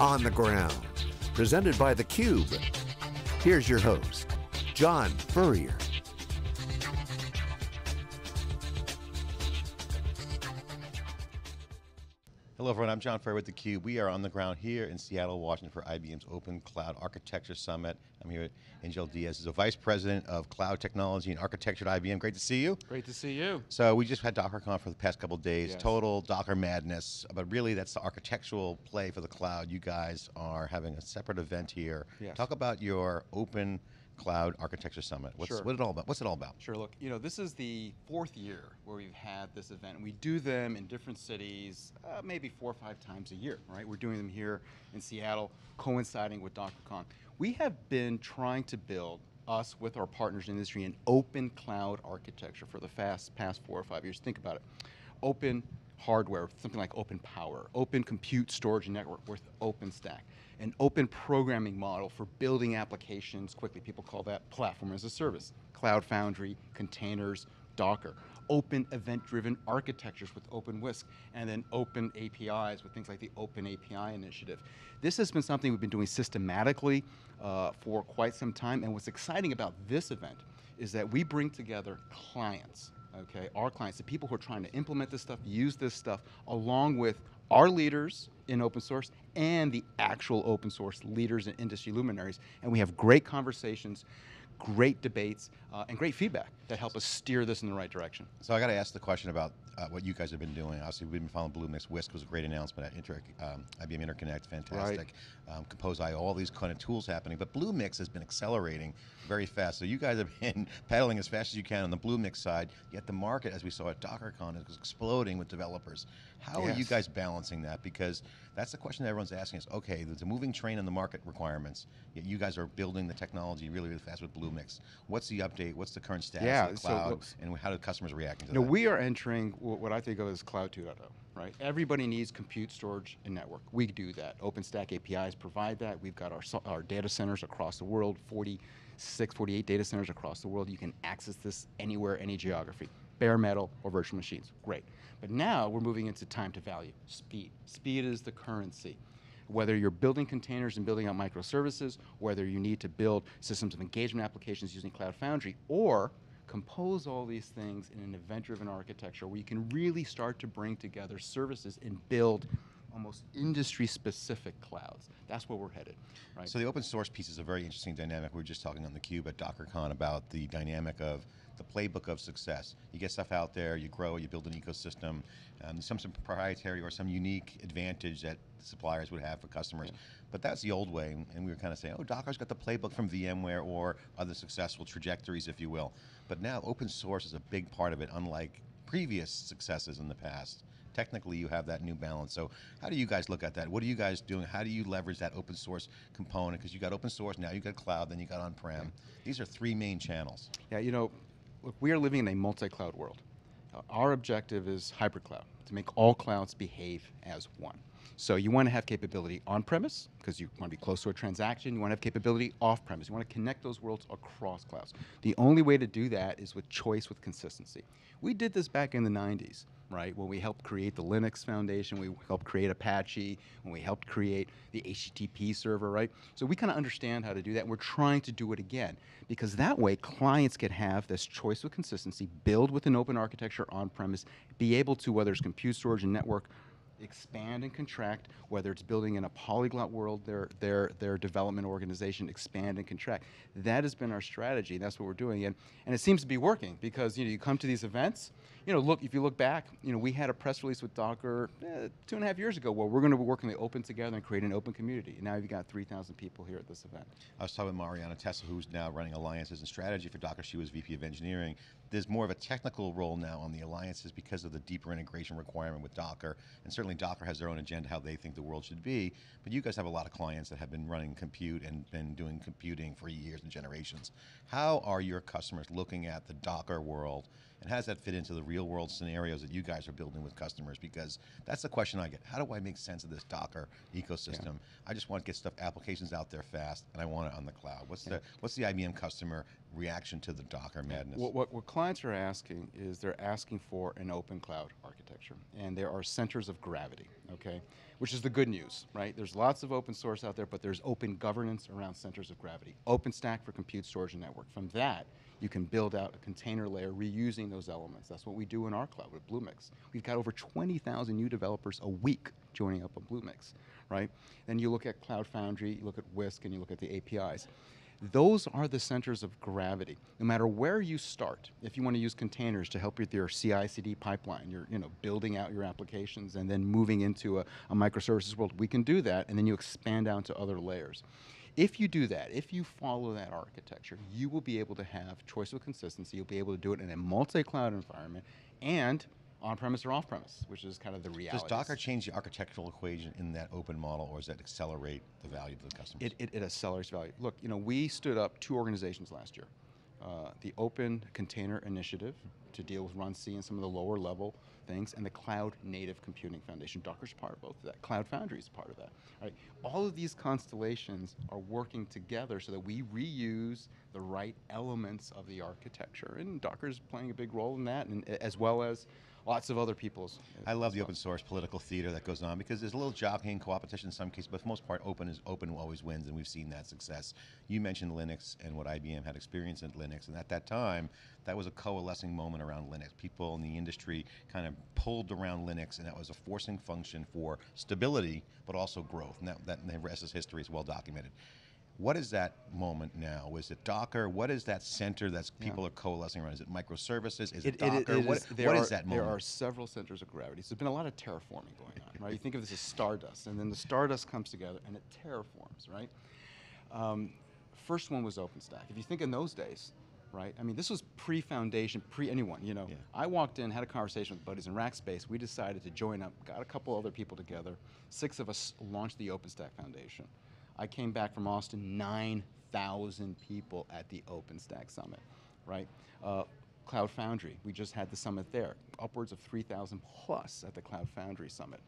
On the Ground, presented by theCUBE. Here's your host, John Furrier. Hello everyone, I'm John Furrier with theCUBE. We are on the ground here in Seattle, Washington for IBM's Open Cloud Architecture Summit. I'm here with Angel Diaz, who's the Vice President of Cloud Technology and Architecture at IBM. Great to see you. Great to see you. So we just had DockerCon for the past couple days, Yes. total Docker madness, but really that's the architectural play for the cloud. You guys are having a separate event here. Yes. Talk about your Open Cloud Architecture Summit. What's, Sure. what it all about? What's it all about? Sure, look, you know, this is the fourth year where we've had this event. We do them in different cities, uh, maybe four or five times a year, right? We're doing them here in Seattle, coinciding with DockerCon. We have been trying to build, us with our partners in the industry, an open cloud architecture for the fast, past four or five years. Think about it. Open hardware, something like open power, open compute storage network with OpenStack, an open programming model for building applications quickly. People call that platform as a service. Cloud Foundry, containers, Docker. Open event-driven architectures with OpenWhisk, and then open APIs with things like the Open API initiative. This has been something we've been doing systematically uh, for quite some time, and what's exciting about this event is that we bring together clients, okay, our clients, the people who are trying to implement this stuff, use this stuff, along with our leaders in open source and the actual open source leaders and industry luminaries. And we have great conversations, great debates, uh, and great feedback that help us steer this in the right direction. So I got to ask the question about uh, what you guys have been doing. Obviously, we've been following Bluemix. Whisk was a great announcement at Inter, um, IBM Interconnect, fantastic. Um, Compose.io, all these kind of tools happening. But Bluemix has been accelerating very fast. So you guys have been pedaling as fast as you can on the Bluemix side, yet the market, as we saw at DockerCon, is exploding with developers. How are you guys balancing that? Because that's the question that everyone's asking is, okay, there's a moving train in the market requirements, yet you guys are building the technology really, really fast with Bluemix. What's the update? What's the current status Yeah, of the so cloud? look- and how do customers reacting to know, that? we are entering what I think of as Cloud 2.0, right? Everybody needs compute, storage, and network. We do that. OpenStack APIs provide that. We've got our, our data centers across the world, 46, 48 data centers across the world. You can access this anywhere, any geography. Bare metal or virtual machines, great. But now we're moving into time to value, speed. Speed is the currency. Whether you're building containers and building out microservices, whether you need to build systems of engagement applications using Cloud Foundry, or compose all these things in an event-driven architecture where you can really start to bring together services and build almost industry-specific clouds. That's where we're headed, right? So the open source piece is a very interesting dynamic. We were just talking on the cube at DockerCon about the dynamic of the playbook of success. You get stuff out there, you grow, you build an ecosystem, um, some, some proprietary or some unique advantage that suppliers would have for customers. But that's the old way, and we were kind of saying, oh, Docker's got the playbook from VMware or other successful trajectories, if you will. But now open source is a big part of it, unlike previous successes in the past. Technically, you have that new balance. So how do you guys look at that? What are you guys doing? How do you leverage that open source component? Because you got open source, now you got cloud, then you got on-prem. These are three main channels. Yeah, you know, look, we are living in a multi-cloud world. Uh, our objective is hybrid cloud, to make all clouds behave as one. So you want to have capability on-premise, because you want to be close to a transaction. You want to have capability off-premise. You want to connect those worlds across clouds. The only way to do that is with choice, with consistency. We did this back in the 90s, right? When we helped create the Linux Foundation, we helped create Apache, when we helped create the HTTP server, right? So we kind of understand how to do that. We're trying to do it again because that way clients can have this choice with consistency, build with an open architecture on-premise, be able to, whether it's compute storage and network, expand and contract, whether it's building in a polyglot world, their, their, their development organization, expand and contract. That has been our strategy, that's what we're doing. And, and it seems to be working because you, know, you come to these events, you know, look, if you look back, you know, we had a press release with Docker eh, two and a half years ago where we're going to be working the open together and create an open community. And now you've got 3,000 people here at this event. I was talking with Marianna Tessel, who's now running alliances and strategy for Docker. She was VP of engineering. There's more of a technical role now on the alliances because of the deeper integration requirement with Docker. And certainly Docker has their own agenda, how they think the world should be. But you guys have a lot of clients that have been running compute and been doing computing for years and generations. How are your customers looking at the Docker world and how does that fit into the real world scenarios that you guys are building with customers? Because that's the question I get. How do I make sense of this Docker ecosystem? I just want to get stuff applications out there fast, and I want it on the cloud. What's the what's the IBM customer reaction to the Docker madness? What, what, what clients are asking is they're asking for an open cloud architecture, and there are centers of gravity. Okay, which is the good news, right? There's lots of open source out there, but there's open governance around centers of gravity. OpenStack for compute, storage, and network. From that, you can build out a container layer reusing those elements. That's what we do in our cloud with Bluemix. We've got over 20,000 new developers a week joining up on Bluemix, right? Then you look at Cloud Foundry, you look at Whisk, and you look at the APIs. Those are the centers of gravity. No matter where you start, if you want to use containers to help with your CI/CD pipeline, you're you know building out your applications and then moving into a, a microservices world, we can do that, and then you expand down to other layers. If you do that, if you follow that architecture, you will be able to have choice of consistency. You'll be able to do it in a multi-cloud environment, and on-premise or off-premise, which is kind of the reality. Does Docker change the architectural equation in that open model, or does that accelerate the value to the customers? It, it, it accelerates value. Look, you know, we stood up two organizations last year. Uh, the Open Container Initiative to deal with runC and some of the lower level things, and the Cloud Native Computing Foundation. Docker's part of both of that. Cloud Foundry is part of that. Right? All of these constellations are working together so that we reuse the right elements of the architecture, and Docker's playing a big role in that, and as well as lots of other people's. Uh, I love the open source political theater that goes on because there's a little jockeying, co-opetition in some cases, but for the most part, open is open always wins, and we've seen that success. You mentioned Linux and what IBM had experience in Linux, and at that time, that was a coalescing moment around Linux. People in the industry kind of pulled around Linux, and that was a forcing function for stability, but also growth. And that, that the rest is history is well documented. What is that moment now? Is it Docker? What is that center that people yeah. are coalescing around? Is it microservices? Is it, it Docker? It, what, is, what are, is that moment? There are several centers of gravity. So there's been a lot of terraforming going on, right? You think of this as stardust, and then the stardust comes together and it terraforms, right? Um, first one was OpenStack. If you think in those days, right? I mean, this was pre-foundation, pre-anyone, you know. Yeah. I walked in, had a conversation with buddies in Rackspace. We decided to join up, got a couple other people together. Six of us launched the OpenStack Foundation. I came back from Austin, 9,000 people at the OpenStack Summit, right? Uh, Cloud Foundry, we just had the summit there, upwards of 3,000 plus at the Cloud Foundry Summit,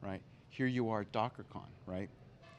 right? Here you are at DockerCon, right?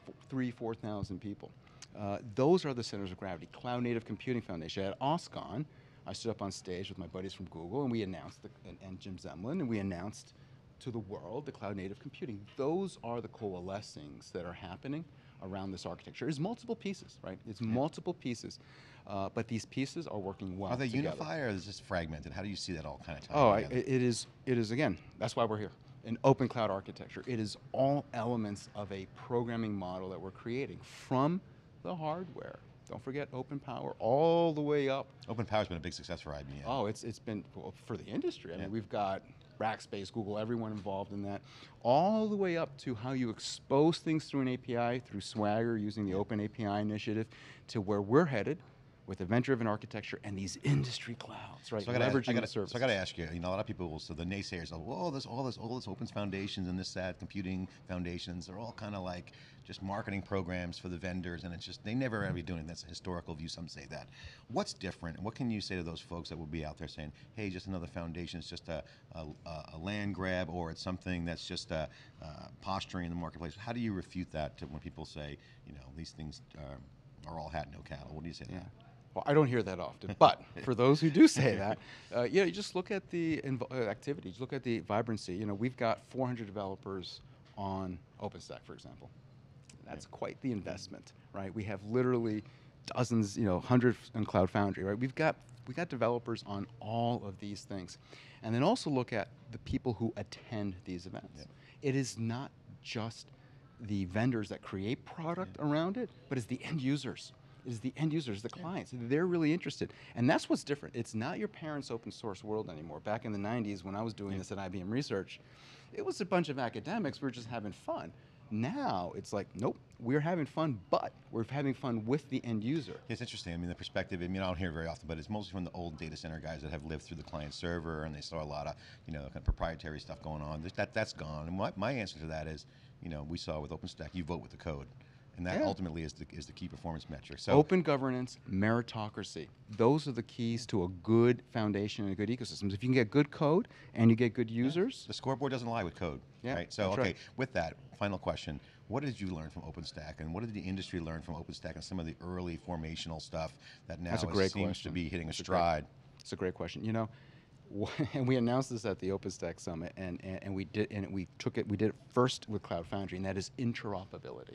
F three, 4,000 people. Uh, those are the centers of gravity. Cloud Native Computing Foundation. At OSCON, I stood up on stage with my buddies from Google and we announced, the, and, and Jim Zemlin, and we announced to the world the cloud native computing. Those are the coalescings that are happening around this architecture. It's multiple pieces, right? It's yeah. multiple pieces, uh, but these pieces are working well. Are they together. unified or is this fragmented? How do you see that all kind of Oh, I, it is. It is again. That's why we're here. An open cloud architecture. It is all elements of a programming model that we're creating from the hardware. Don't forget open power all the way up. Open power's been a big success for IBM. Oh, it's it's been well, for the industry. I yeah. mean, we've got Rackspace, Google, everyone involved in that, all the way up to how you expose things through an API, through Swagger, using the Open API initiative, to where we're headed with event-driven architecture and these industry clouds, right? So I gotta, I gotta, so I got to ask you. You know, a lot of people will. So the naysayers, oh, are, well, this, all this, all this opens foundations and this, that, computing foundations. They're all kind of like just marketing programs for the vendors, and it's just they never ever be doing. That's a historical view. Some say that. What's different, and what can you say to those folks that will be out there saying, "Hey, just another foundation. It's just a, a, a land grab, or it's something that's just a, a posturing in the marketplace." How do you refute that to when people say, you know, these things are, are all hat no cattle? What do you say to yeah. that? Well, I don't hear that often, but for those who do say that, uh, yeah, you just look at the uh, activities, look at the vibrancy. You know, we've got 400 developers on OpenStack, for example. That's quite the investment, right? We have literally dozens, you know, hundreds in Cloud Foundry, right? We've got we got developers on all of these things, and then also look at the people who attend these events. Yeah. It is not just the vendors that create product yeah. around it, but it's the end users It is the end users, the clients. Yeah. They're really interested. And that's what's different. It's not your parents' open source world anymore. Back in the 90s when I was doing this at IBM Research, it was a bunch of academics. We were just having fun. Now it's like, nope, we're having fun, but we're having fun with the end user. It's interesting. I mean, the perspective. I mean, I don't hear very often, but it's mostly from the old data center guys that have lived through the client server, and they saw a lot of, you know, kind of proprietary stuff going on. That that's gone. And my, my answer to that is, you know, we saw with OpenStack, you vote with the code And that Yeah. ultimately is the, is the key performance metric. So Open governance, meritocracy. Those are the keys to a good foundation and a good ecosystem. If you can get good code and you get good users, the scoreboard doesn't lie with code. Yeah, Right. So okay, right. with that, final question. What did you learn from OpenStack and what did the industry learn from OpenStack and some of the early formational stuff that now a great seems question. to be hitting That's a a stride? It's a great question. You know, and we announced this at the OpenStack Summit, and, and, and we did, and we took it. We did it first with Cloud Foundry, and that is interoperability.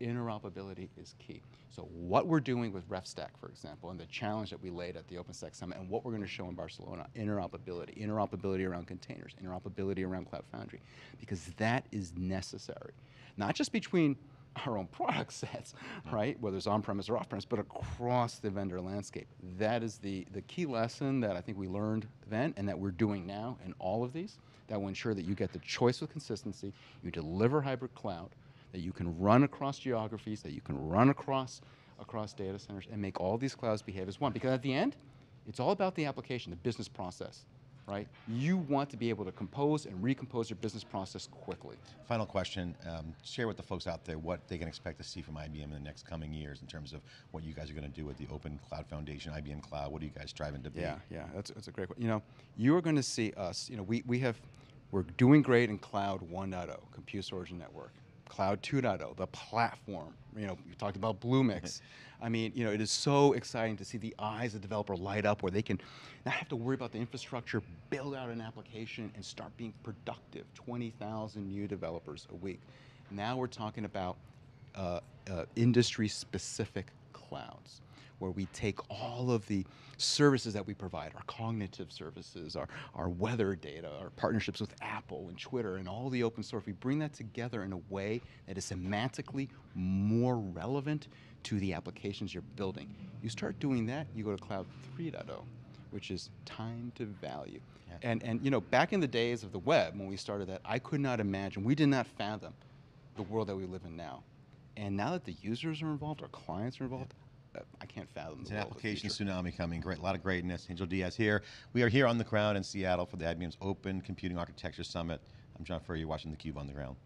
Interoperability is key. So what we're doing with RefStack, for example, and the challenge that we laid at the OpenStack Summit, and what we're going to show in Barcelona, interoperability, interoperability around containers, interoperability around Cloud Foundry, because that is necessary, not just between our own product sets, right? Whether it's on-premise or off-premise, but across the vendor landscape. That is the, the key lesson that I think we learned then and that we're doing now in all of these that will ensure that you get the choice with consistency, you deliver hybrid cloud, that you can run across geographies, that you can run across across data centers and make all these clouds behave as one. Because at the end, it's all about the application, the business process, right? You want to be able to compose and recompose your business process quickly. Final question. Um, share with the folks out there what they can expect to see from IBM in the next coming years in terms of what you guys are going to do with the Open Cloud Foundation, IBM Cloud. What are you guys striving to be? Yeah, yeah, that's, that's a great question. You know, you are going to see us, you know, we, we have, we're doing great in Cloud 1.0, Compute Storage and Network. Cloud 2.0, the platform. You know, you talked about Bluemix. I mean, you know, it is so exciting to see the eyes of the developer light up where they can not have to worry about the infrastructure, build out an application, and start being productive. 20,000 new developers a week. Now we're talking about uh, uh, industry-specific clouds, where we take all of the services that we provide, our cognitive services, our, our weather data, our partnerships with Apple and Twitter, and all the open source, we bring that together in a way that is semantically more relevant to the applications you're building. You start doing that, you go to Cloud 3.0, which is time to value. Yeah. And, and you know, back in the days of the web, when we started that, I could not imagine, we did not fathom the world that we live in now. And now that the users are involved, our clients are involved, I can't fathom It's an application tsunami coming. Great, a lot of greatness. Angel Diaz here. We are here on the ground in Seattle for the IBM's Open Computing Architecture Summit. I'm John Furrier, you're watching theCUBE on the ground.